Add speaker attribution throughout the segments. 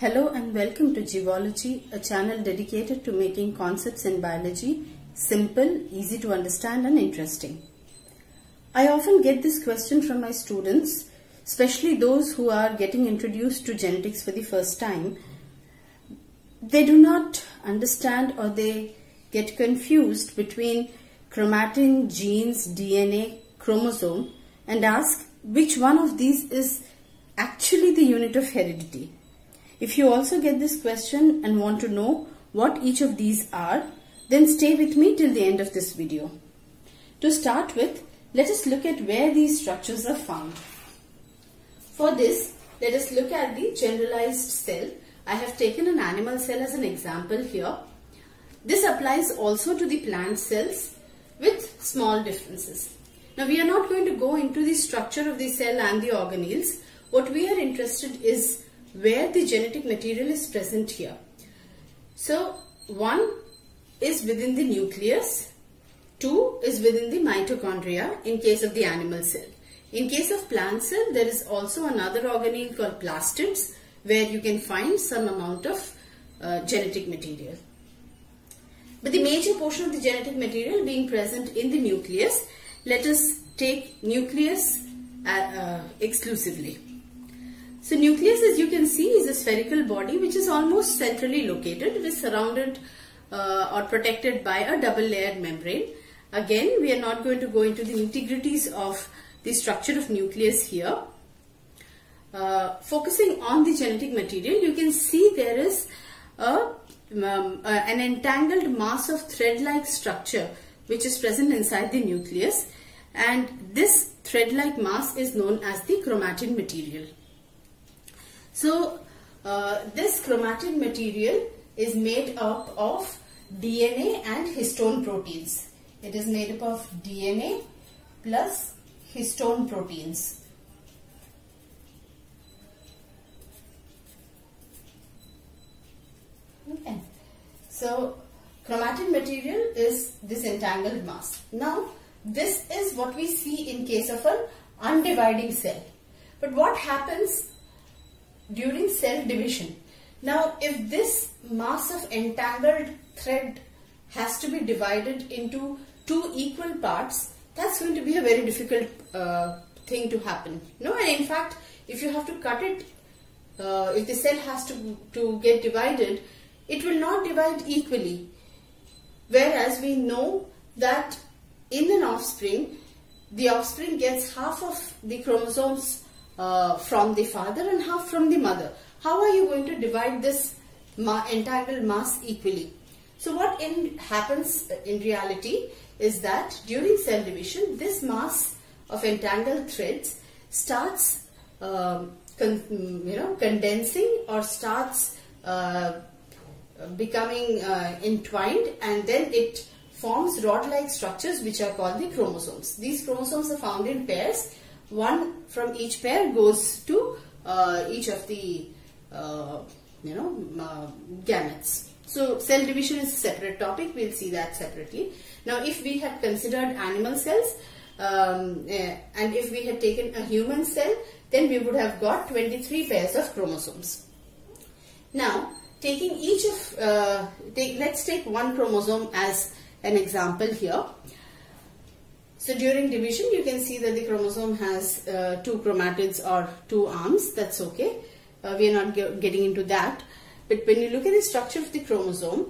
Speaker 1: Hello and welcome to Jivology, a channel dedicated to making concepts in biology simple, easy to understand and interesting. I often get this question from my students, especially those who are getting introduced to genetics for the first time. They do not understand or they get confused between chromatin, genes, DNA, chromosome and ask which one of these is actually the unit of heredity. If you also get this question and want to know what each of these are, then stay with me till the end of this video. To start with, let us look at where these structures are found. For this, let us look at the generalized cell. I have taken an animal cell as an example here. This applies also to the plant cells with small differences. Now we are not going to go into the structure of the cell and the organelles. What we are interested is where the genetic material is present here. So one is within the nucleus, two is within the mitochondria in case of the animal cell. In case of plant cell, there is also another organelle called plastids where you can find some amount of uh, genetic material. But the major portion of the genetic material being present in the nucleus, let us take nucleus uh, uh, exclusively. So nucleus as you can see is a spherical body which is almost centrally located. It is surrounded uh, or protected by a double layered membrane. Again we are not going to go into the integrities of the structure of nucleus here. Uh, focusing on the genetic material you can see there is a, um, uh, an entangled mass of thread-like structure which is present inside the nucleus and this thread-like mass is known as the chromatin material. So uh, this chromatin material is made up of DNA and histone proteins. It is made up of DNA plus histone proteins. Okay. So chromatin material is this entangled mass. Now this is what we see in case of an undividing cell. But what happens during cell division. Now, if this mass of entangled thread has to be divided into two equal parts, that's going to be a very difficult uh, thing to happen. No, and in fact, if you have to cut it, uh, if the cell has to, to get divided, it will not divide equally. Whereas we know that in an offspring, the offspring gets half of the chromosomes uh, from the father and half from the mother. How are you going to divide this ma entangled mass equally? So what in, happens in reality is that during cell division, this mass of entangled threads starts um, you know, condensing or starts uh, becoming uh, entwined and then it forms rod-like structures which are called the chromosomes. These chromosomes are found in pairs one from each pair goes to uh, each of the uh, you know uh, gametes. So cell division is a separate topic. We'll see that separately. Now if we had considered animal cells um, uh, and if we had taken a human cell then we would have got 23 pairs of chromosomes. Now taking each of, uh, take, let's take one chromosome as an example here. So during division, you can see that the chromosome has uh, two chromatids or two arms. That's okay. Uh, we are not ge getting into that. But when you look at the structure of the chromosome,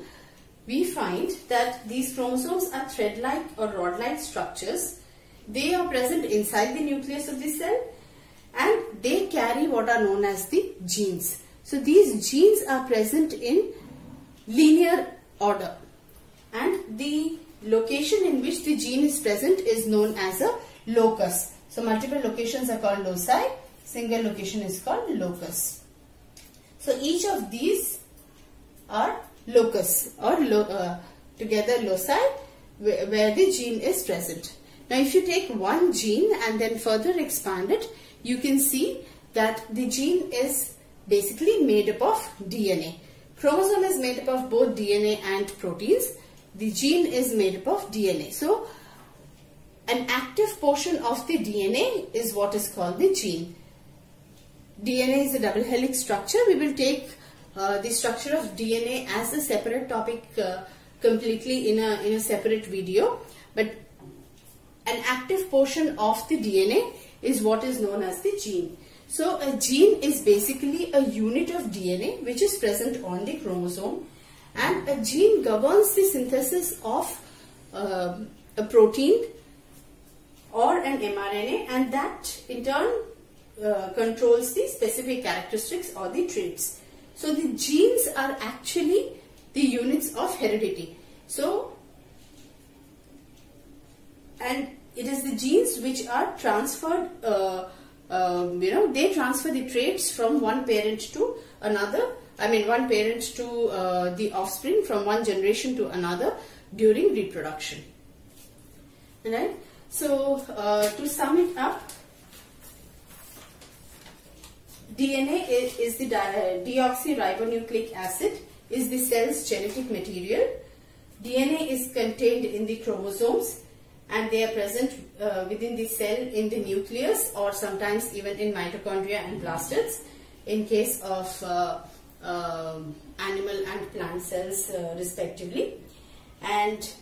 Speaker 1: we find that these chromosomes are thread-like or rod-like structures. They are present inside the nucleus of the cell and they carry what are known as the genes. So these genes are present in linear order and the location in which the gene is present is known as a locus. So multiple locations are called loci, single location is called locus. So each of these are locus or lo, uh, together loci where, where the gene is present. Now if you take one gene and then further expand it, you can see that the gene is basically made up of DNA. Chromosome is made up of both DNA and proteins the gene is made up of DNA. So, an active portion of the DNA is what is called the gene. DNA is a double helix structure. We will take uh, the structure of DNA as a separate topic uh, completely in a, in a separate video. But an active portion of the DNA is what is known as the gene. So a gene is basically a unit of DNA which is present on the chromosome and a gene governs the synthesis of uh, a protein or an mRNA and that in turn uh, controls the specific characteristics or the traits. So the genes are actually the units of heredity. So and it is the genes which are transferred uh, um, you know they transfer the traits from one parent to another I mean one parent to uh, the offspring from one generation to another during reproduction. Right? So uh, to sum it up DNA is, is the deoxyribonucleic acid is the cell's genetic material. DNA is contained in the chromosomes and they are present uh, within the cell in the nucleus or sometimes even in mitochondria and plastids in case of uh, animal and plant cells uh, respectively and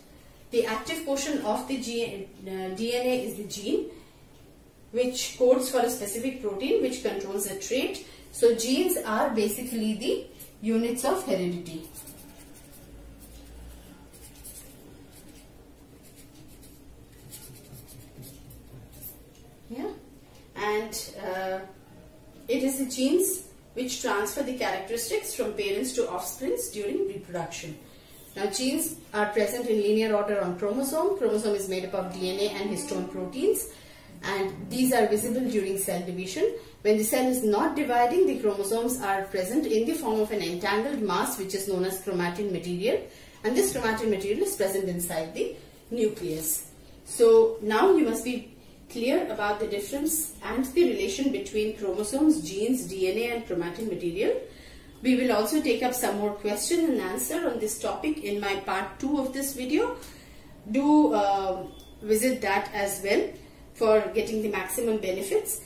Speaker 1: the active portion of the DNA uh, is the gene which codes for a specific protein which controls a trait. So genes are basically the units of heredity. Yeah, and uh, it is the genes which transfer the characteristics from parents to offsprings during reproduction. Now genes are present in linear order on chromosome. Chromosome is made up of DNA and histone proteins and these are visible during cell division. When the cell is not dividing, the chromosomes are present in the form of an entangled mass which is known as chromatin material and this chromatin material is present inside the nucleus. So now you must be clear about the difference and the relation between chromosomes, genes, DNA and chromatin material. We will also take up some more question and answer on this topic in my part 2 of this video. Do uh, visit that as well for getting the maximum benefits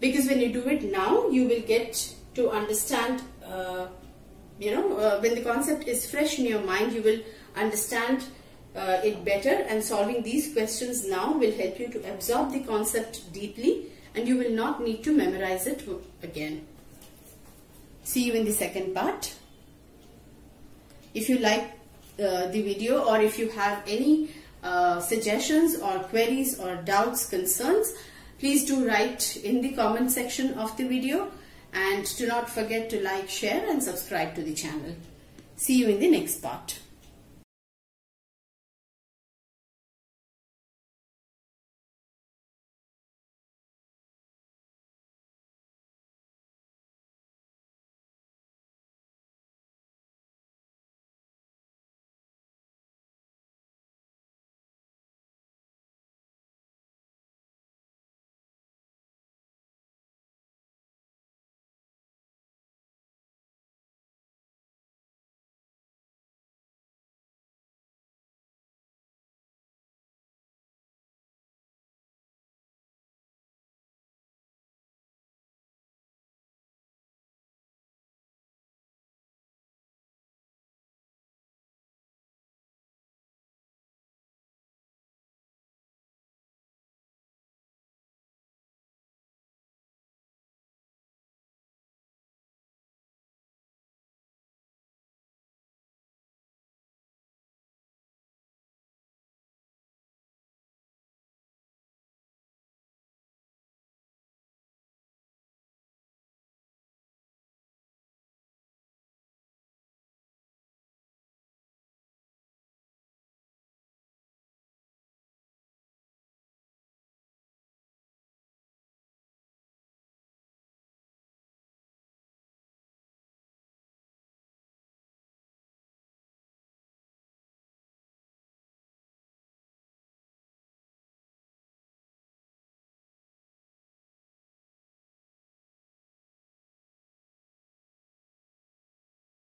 Speaker 1: because when you do it now you will get to understand uh, you know uh, when the concept is fresh in your mind you will understand uh, it better and solving these questions now will help you to absorb the concept deeply and you will not need to memorize it again. See you in the second part. If you like uh, the video or if you have any uh, suggestions or queries or doubts, concerns, please do write in the comment section of the video and do not forget to like, share and subscribe to the channel. See you in the next part.